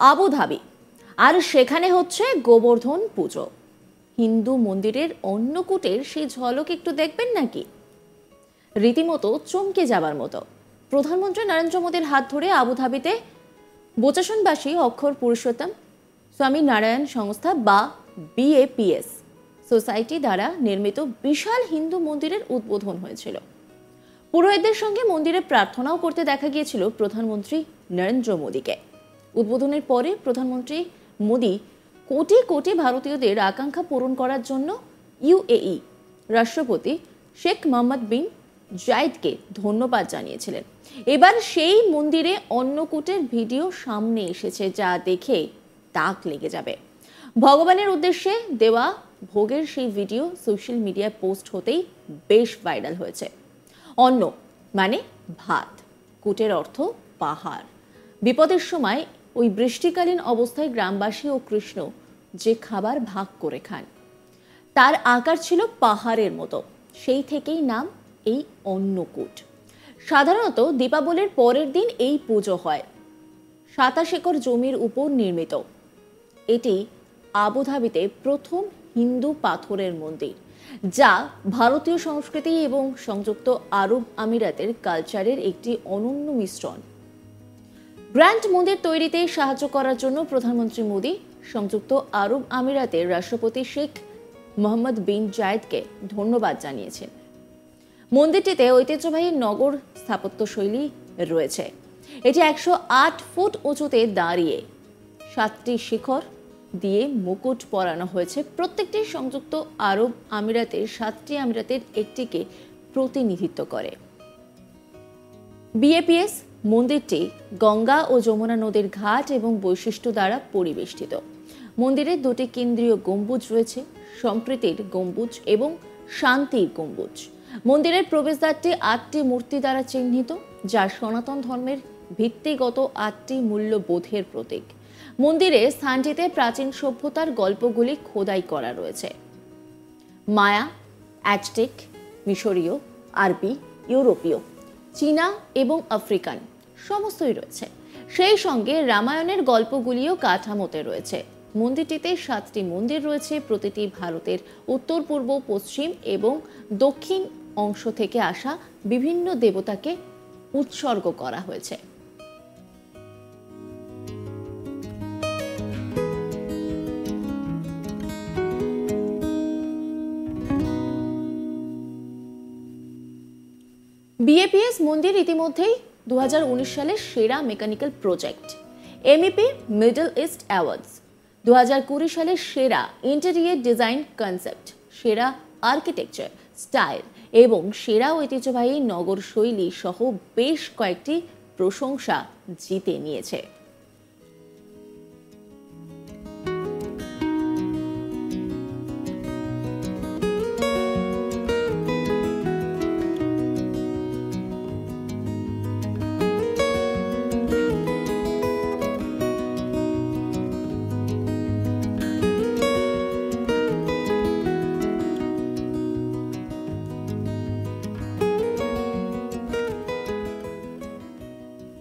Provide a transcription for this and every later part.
Abu Dhabi. আর সেখানে হচ্ছে গোবর্ধন পুজো। হিন্দু মন্দিরের অন্নকূটের সেই ঝলক একটু দেখবেন নাকি? রীতিমতো চমকে যাবার মতো। প্রধানমন্ত্রী নরেন্দ্র মোদীর হাত ধরে আবুধাবিতে বোচাসনবাসী অক্ষর পুরুষোত্তম, স্বামী নারায়ণ সংস্থা বা বিএপিএস সোসাইটি দ্বারা নির্মিত বিশাল হিন্দু মন্দিরের উদ্বোধন হয়েছিল। পুরোহিতদের সঙ্গে মন্দিরে প্রার্থনাও করতে দেখা গিয়েছিল প্রধানমন্ত্রী নরেন্দ্র মোদীকে। উদ্বোধনের পরে প্রধানমন্ত্রী মোদী কোটি কোটি ভারতীয়দের আকাঙ্ক্ষা পূরণ করার জন্য ইউএই রাষ্ট্রপতি শেখ মোহাম্মদ বিন জায়েদকে ধন্যবাদ জানিয়েছিলেন। এবার সেই মন্দিরে অন্নকূটের ভিডিও সামনে এসেছে যা দেখে তাক লেগে যাবে। ভগবানের উদ্দেশ্যে দেওয়া ভোগের সেই ভিডিও সোশ্যাল মিডিয়ায় পোস্ট হতেই বেশ ভাইরাল হয়েছে। অন্ন মানে ভাত, কুটের অর্থ পাহাড়। বিপদের সময় ওই বৃষ্টিকালীন অবস্থায় গ্রামবাসী ও কৃষ্ণ যে খাবার ভাগ করে খান। তার আকার ছিল পাহাড়ের মতো। সেই থেকেই নাম এই অন্নকূট। সাধারণত দীপাবলির পরের দিন এই পুজো হয়। সাতাশ একর জমির উপর নির্মিত। এটি আবুধাবিতে প্রথম হিন্দু পাথরের মন্দির, যা ভারতীয় সংস্কৃতি এবং সংযুক্ত আরব আমিরাতের কালচারের একটি অনন্য মিশ্রণ। গ্র্যান্ড মন্দির তৈরিতে সাহায্য করার জন্য প্রধানমন্ত্রী মোদী সংযুক্ত আরব আমিরাতের রাষ্ট্রপতি শেখ মোহাম্মদ বিন জায়েদকে ধন্যবাদ জানিয়েছেন। মন্দিরটিতে ঐতিহ্যবাহী নগর স্থাপত্যশৈলী রয়েছে। এটি একশো আট ফুট উঁচুতে দাঁড়িয়ে সাতটি শিখর দিয়ে মুকুট পরানো হয়েছে। প্রত্যেকটি সংযুক্ত আরব আমিরাতের সাতটি আমিরাতের একটিকে প্রতিনিধিত্ব করে। বিএপিএস মন্দিরটি গঙ্গা ও যমুনা নদীর ঘাট এবং বৈশিষ্ট্য দ্বারা পরিবেষ্টিত। মন্দিরে দুটি কেন্দ্রীয় গম্বুজ রয়েছে, সম্প্রীতির গম্বুজ এবং শান্তির গম্বুজ। মন্দিরের প্রবেশদ্বারটি আটটি মূর্তি দ্বারা চিহ্নিত, যা সনাতন ধর্মের ভিত্তিগত আটটি মূল্যবোধের প্রতীক। মন্দিরে স্থানটিতে প্রাচীন সভ্যতার গল্পগুলি খোদাই করা রয়েছে। মায়া, অ্যাজটেক, মিশরীয়, আরবি, ইউরোপীয়। চীনা এবং আফ্রিকান, সমস্তই রয়েছে। সেই সঙ্গে রামায়ণের গল্পগুলিও কাঠামোতে রয়েছে। মন্দিরটিতে সাতটি মন্দির রয়েছে, প্রতিটি ভারতের উত্তর, পূর্ব, পশ্চিম এবং দক্ষিণ অংশ থেকে আসা বিভিন্ন দেবতাকে উৎসর্গ করা হয়েছে। বিএপিএস মন্দির ইতিমধ্যেই দু সালের সেরা mechanical project MEP Middle East awards দু সালের সেরা ইন্টেরিয়ার ডিজাইন কনসেপ্ট সেরা আর্কিটেকচার স্টাইল এবং সেরা ঐতিহ্যবাহী নগর শৈলী সহ বেশ কয়েকটি প্রশংসা জিতে নিয়েছে।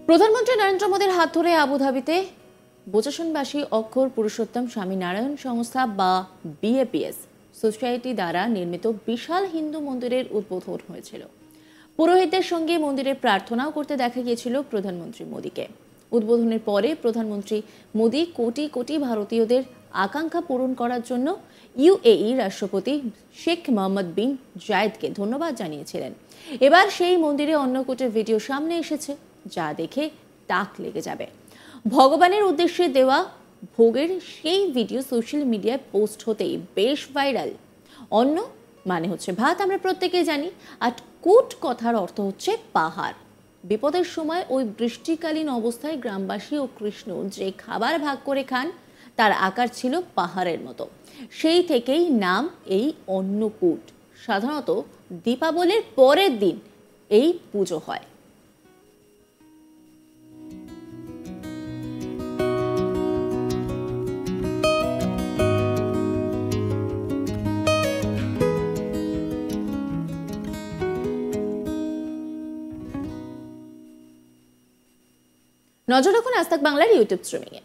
প্রধানমন্ত্রী নরেন্দ্র মোদীর হাত ধরে আবুধাবিতে বোচাসনবাসী অক্ষর পুরুষোত্তম স্বামী নারায়ণ সংস্থা বা বিএপিএস, সোসাইটি দ্বারা নির্মিত বিশাল হিন্দু মন্দিরের উদ্বোধন হয়েছিল। পুরোহিতদের সঙ্গে মন্দিরে প্রার্থনাও করতে দেখা গিয়েছিল প্রধানমন্ত্রী মোদীকে। উদ্বোধনের পরে প্রধানমন্ত্রী মোদী কোটি কোটি ভারতীয়দের আকাঙ্ক্ষা পূরণ করার জন্য ইউএই রাষ্ট্রপতি শেখ মোহাম্মদ বিন জায়েদকে ধন্যবাদ জানিয়েছিলেন। এবার সেই মন্দিরে অন্নকূটের ভিডিও সামনে এসেছে। যা দেখে তাক লেগে যাবে। ভগবানের উদ্দেশ্যে দেওয়া ভোগের সেই ভিডিও সোশ্যাল মিডিয়ায় পোস্ট হতেই বেশ ভাইরাল অন্ন মানে হচ্ছে ভাত আমরা প্রত্যেকেই জানি, আর কুট কথার অর্থ হচ্ছে পাহাড়। বিপদের সময় ওই বৃষ্টিকালীন অবস্থায় গ্রামবাসী ও কৃষ্ণ যে খাবার ভাগ করে খান, তার আকার ছিল পাহাড়ের মতো। সেই থেকেই নাম এই অন্নকূট। সাধারণত দীপাবলির পরের দিন এই পুজো হয়। নজর রাখুন আজ বাংলার ইউটিউব স্ট্রিমিংয়ে।